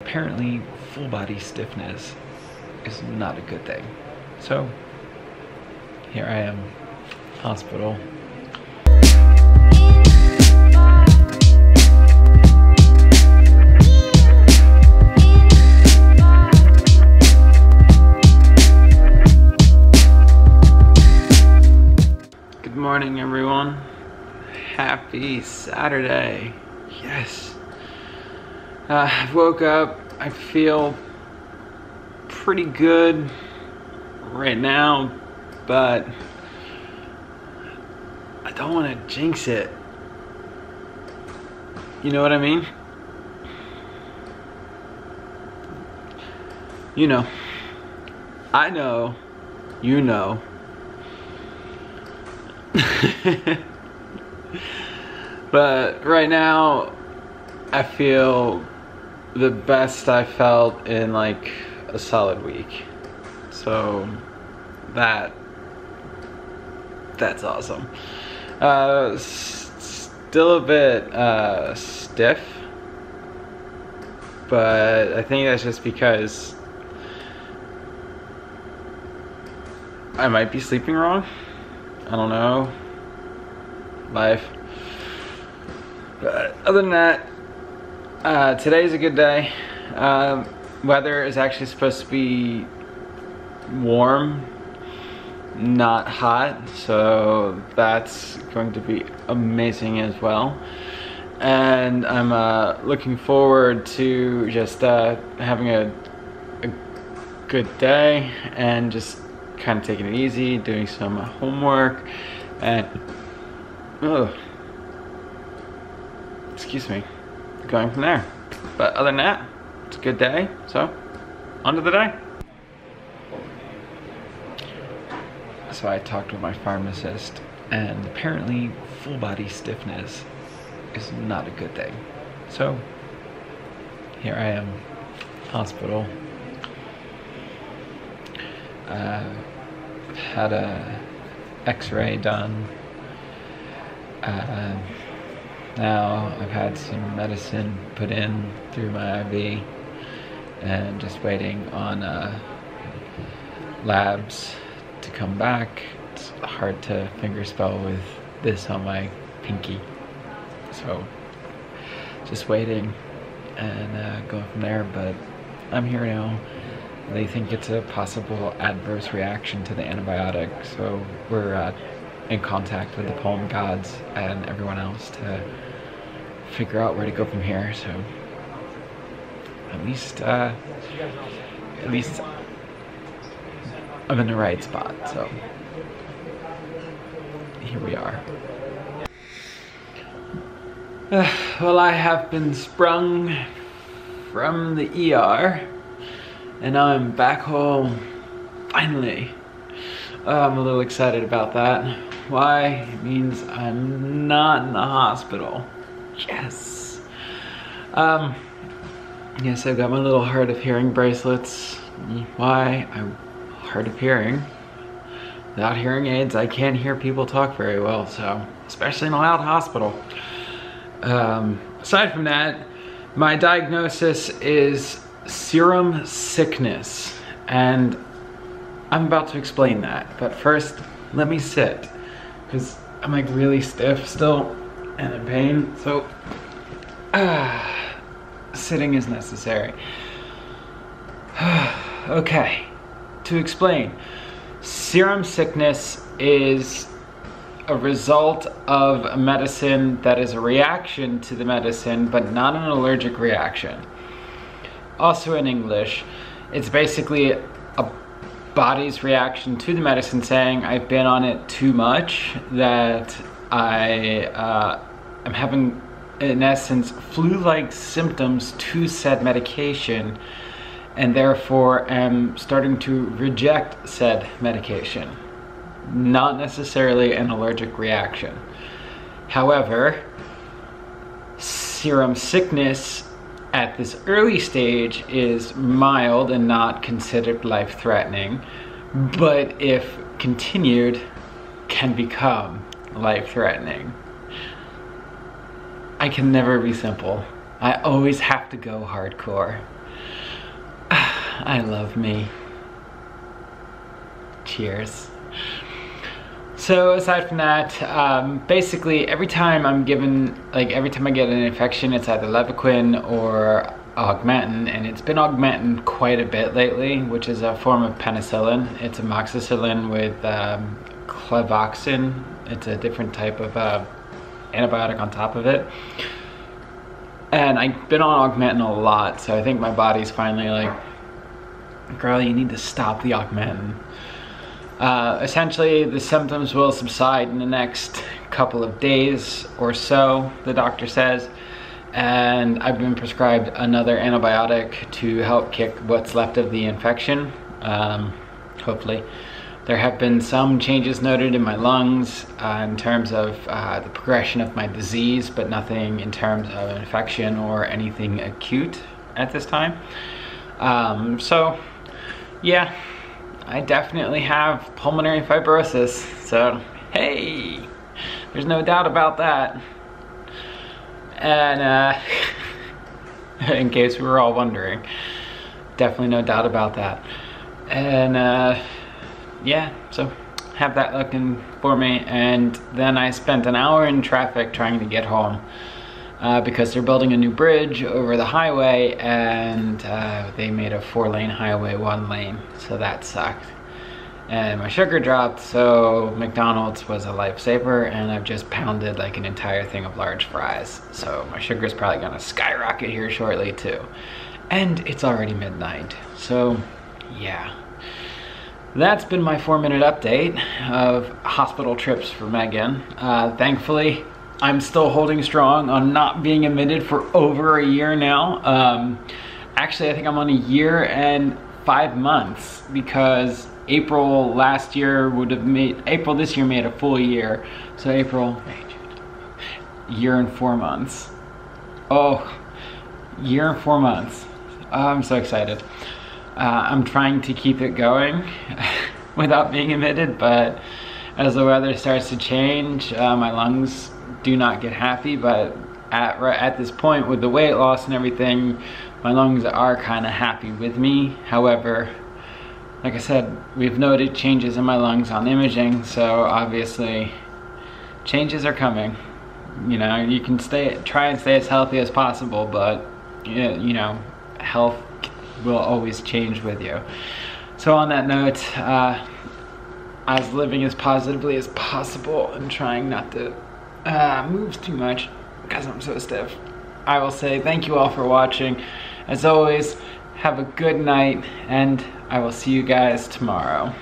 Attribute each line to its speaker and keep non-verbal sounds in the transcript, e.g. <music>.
Speaker 1: Apparently, full body stiffness is not a good thing. So, here I am, hospital. Good morning, everyone. Happy Saturday. Yes. Uh, I woke up. I feel pretty good right now, but I don't want to jinx it. You know what I mean? You know. I know. You know. <laughs> but right now, I feel the best I felt in like a solid week. So that that's awesome. Uh, still a bit uh, stiff, but I think that's just because I might be sleeping wrong. I don't know. Life. But other than that, uh, today's a good day. Um, weather is actually supposed to be warm, not hot, so that's going to be amazing as well. And I'm uh, looking forward to just uh, having a, a good day and just kind of taking it easy, doing some homework, and oh, excuse me, going from there. But other than that, it's a good day. So, on to the day. So I talked with my pharmacist, and apparently full body stiffness is not a good thing. So, here I am, hospital. Uh, had a x-ray done. Uh, now I've had some medicine put in through my IV and just waiting on uh, labs to come back. It's hard to fingerspell with this on my pinky. So just waiting and uh, going from there, but I'm here now. They think it's a possible adverse reaction to the antibiotic, so we're uh, in contact with the poem gods and everyone else to figure out where to go from here. So at least, uh, at least I'm in the right spot. So here we are. <sighs> Well, I have been sprung from the ER and now I'm back home, finally. I'm a little excited about that. Why? It means I'm not in the hospital. Yes. Um, yes, I've got my little hard of hearing bracelets. Why? I'm hard of hearing. Without hearing aids, I can't hear people talk very well, so, especially in a loud hospital. Um, aside from that, my diagnosis is serum sickness and I'm about to explain that but first let me sit because I'm like really stiff still and in pain so ah, sitting is necessary <sighs> okay to explain serum sickness is a result of a medicine that is a reaction to the medicine but not an allergic reaction also in English. It's basically body's reaction to the medicine saying I've been on it too much, that I uh, am having, in essence, flu-like symptoms to said medication and therefore am starting to reject said medication. Not necessarily an allergic reaction. However, serum sickness at this early stage is mild and not considered life-threatening, but if continued, can become life-threatening. I can never be simple. I always have to go hardcore. <sighs> I love me. Cheers. So aside from that, um, basically every time I'm given, like every time I get an infection, it's either Levaquin or Augmentin, and it's been Augmentin quite a bit lately, which is a form of penicillin. It's amoxicillin with um, clevoxin. It's a different type of uh, antibiotic on top of it. And I've been on Augmentin a lot, so I think my body's finally like, girl, you need to stop the Augmentin. Uh, essentially, the symptoms will subside in the next couple of days or so, the doctor says. And I've been prescribed another antibiotic to help kick what's left of the infection, um, hopefully. There have been some changes noted in my lungs uh, in terms of uh, the progression of my disease, but nothing in terms of infection or anything acute at this time. Um, so, yeah, I definitely have pulmonary fibrosis. So, hey, there's no doubt about that. And uh, <laughs> in case we were all wondering, definitely no doubt about that. And uh, yeah, so have that looking for me. And then I spent an hour in traffic trying to get home. Uh, because they're building a new bridge over the highway and uh, they made a four lane highway one lane. So that sucked. And my sugar dropped so McDonald's was a lifesaver and I've just pounded like an entire thing of large fries. So my sugar is probably gonna skyrocket here shortly too. And it's already midnight. So yeah. That's been my four minute update of hospital trips for Megan. Uh, thankfully, I'm still holding strong on not being admitted for over a year now. Um, actually, I think I'm on a year and five months because April last year would have made, April this year made a full year. So April, year and four months. Oh, year and four months. Oh, I'm so excited. Uh, I'm trying to keep it going <laughs> without being admitted, but as the weather starts to change, uh, my lungs do not get happy, but at, at this point with the weight loss and everything, my lungs are kind of happy with me. However, like I said, we've noted changes in my lungs on imaging, so obviously changes are coming. You know, you can stay, try and stay as healthy as possible, but you know, health will always change with you. So on that note, uh, I was living as positively as possible and trying not to uh, move too much because I'm so stiff. I will say thank you all for watching. As always, have a good night and I will see you guys tomorrow.